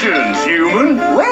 Congratulations, human!